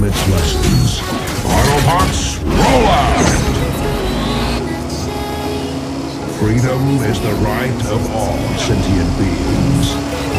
from its lessons. Autobots, roll out! Freedom is the right of all sentient beings.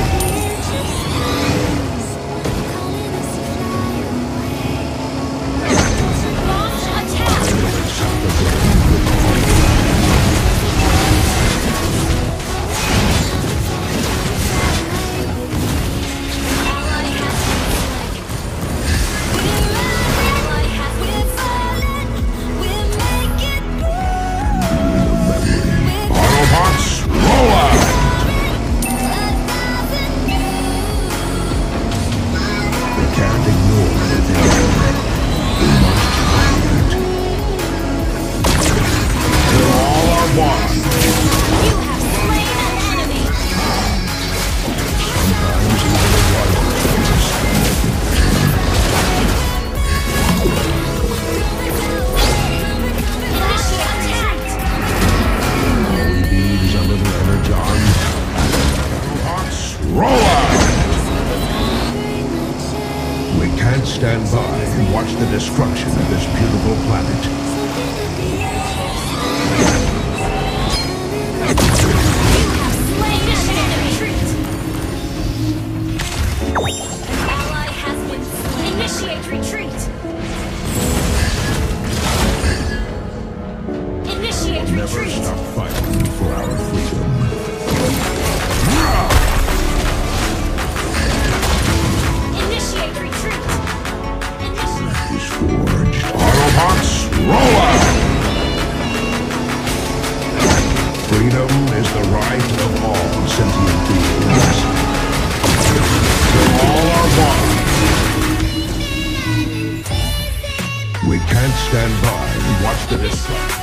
after this.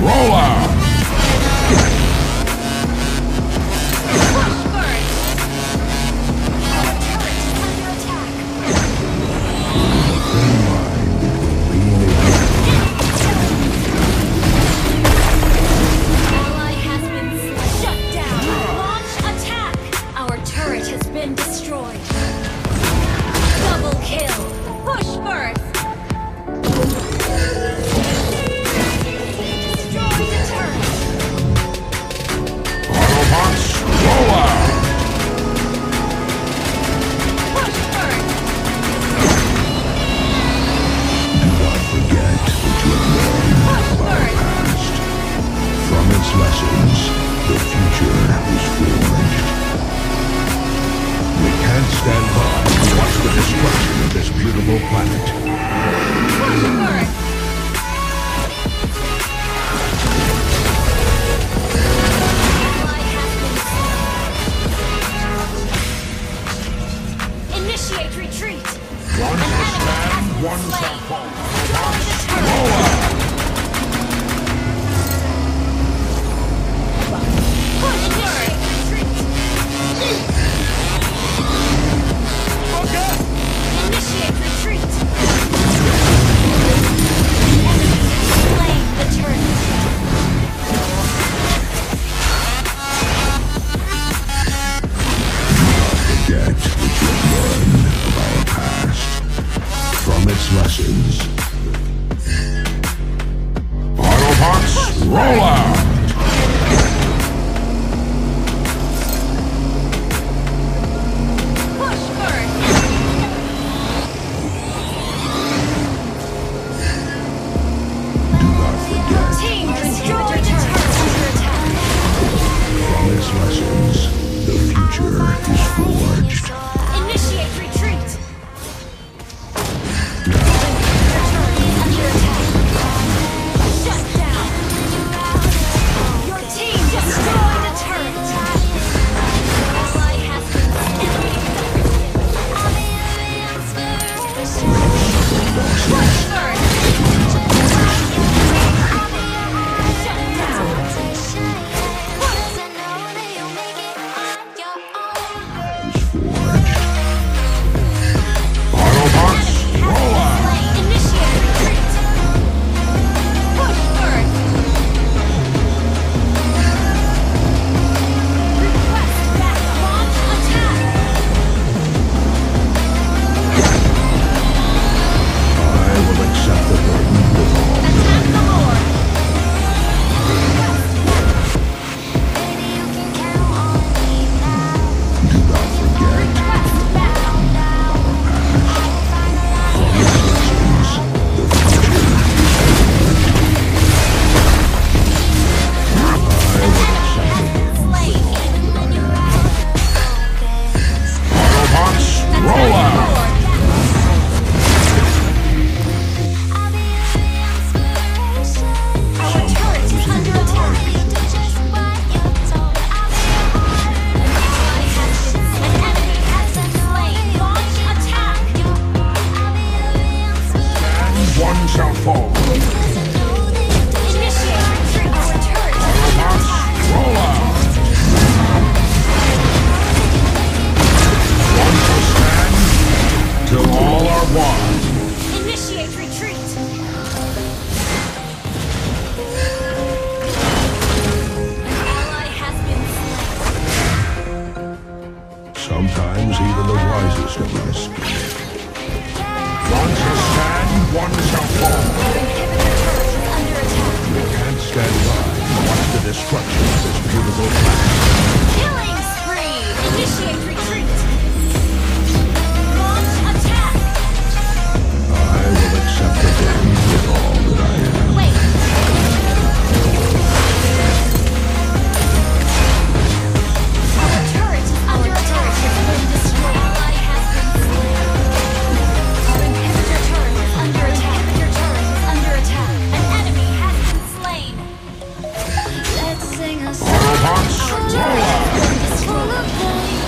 Roll out! Watch Roll up!